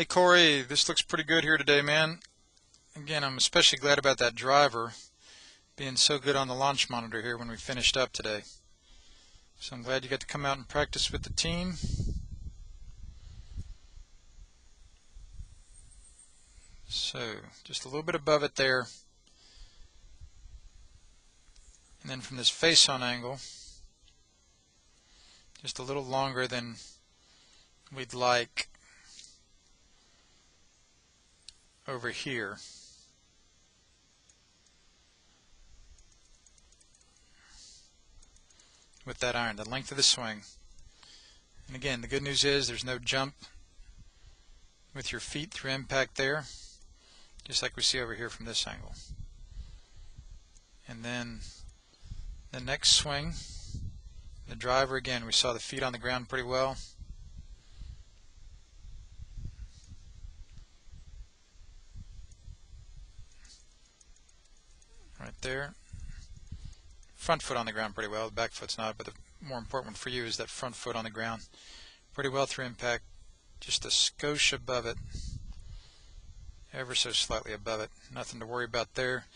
Hey Corey, this looks pretty good here today, man. Again, I'm especially glad about that driver being so good on the launch monitor here when we finished up today. So I'm glad you got to come out and practice with the team. So just a little bit above it there. And then from this face-on angle, just a little longer than we'd like over here. with that iron, the length of the swing. And again, the good news is there's no jump with your feet through impact there, just like we see over here from this angle. And then the next swing, the driver again, we saw the feet on the ground pretty well. Right there. Front foot on the ground pretty well, the back foot's not, but the more important one for you is that front foot on the ground. Pretty well through impact, just a skosh above it, ever so slightly above it. Nothing to worry about there.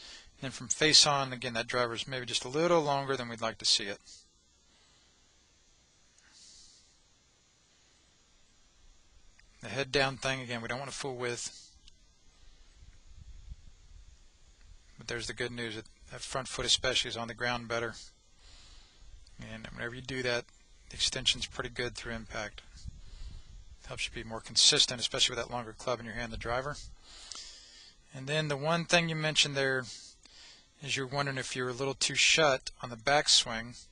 And then from face on, again, that driver's maybe just a little longer than we'd like to see it. The head down thing, again, we don't want to fool with. But there's the good news. That front foot especially is on the ground better. And whenever you do that, the extension's pretty good through impact. Helps you be more consistent, especially with that longer club in your hand, the driver. And then the one thing you mentioned there is you're wondering if you're a little too shut on the backswing,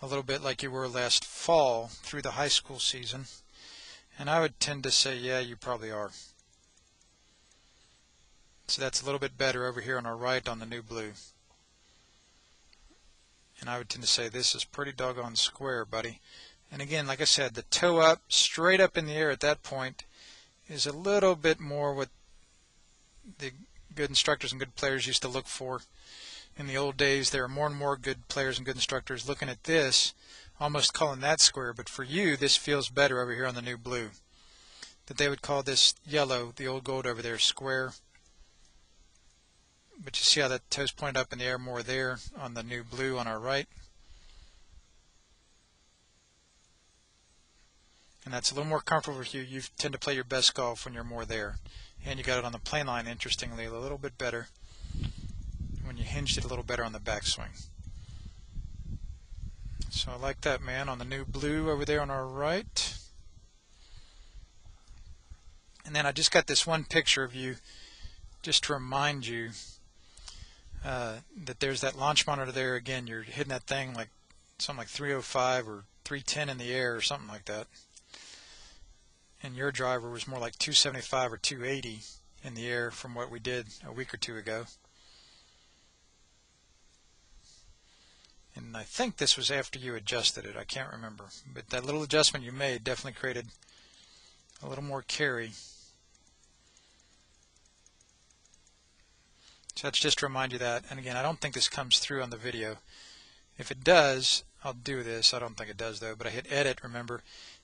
a little bit like you were last fall through the high school season. And I would tend to say, yeah, you probably are. So that's a little bit better over here on our right on the new blue. And I would tend to say this is pretty doggone square, buddy. And again, like I said, the toe up, straight up in the air at that point is a little bit more what the good instructors and good players used to look for. In the old days, there are more and more good players and good instructors looking at this, almost calling that square. But for you, this feels better over here on the new blue. That they would call this yellow, the old gold over there, square but you see how that toe's pointed up in the air more there on the new blue on our right. And that's a little more comfortable for you. You tend to play your best golf when you're more there. And you got it on the plane line, interestingly, a little bit better when you hinged it a little better on the backswing. So I like that, man, on the new blue over there on our right. And then I just got this one picture of you just to remind you uh, that there's that launch monitor there again. You're hitting that thing like something like 305 or 310 in the air or something like that. And your driver was more like 275 or 280 in the air from what we did a week or two ago. And I think this was after you adjusted it. I can't remember. But that little adjustment you made definitely created a little more carry That's just to remind you that. And again, I don't think this comes through on the video. If it does, I'll do this. I don't think it does though, but I hit edit, remember,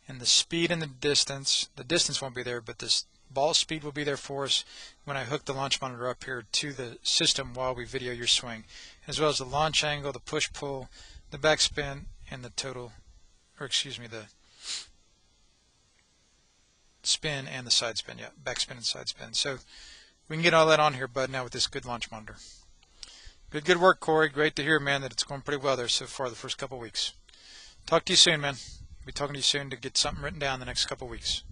and the speed and the distance, the distance won't be there, but this ball speed will be there for us when I hook the launch monitor up here to the system while we video your swing, as well as the launch angle, the push-pull, the backspin, and the total, or excuse me, the spin and the side spin, yeah, backspin and side spin. So we can get all that on here, bud, now with this good launch monitor. Good, good work, Corey. Great to hear, man, that it's going pretty well there so far the first couple weeks. Talk to you soon, man. Be talking to you soon to get something written down the next couple weeks.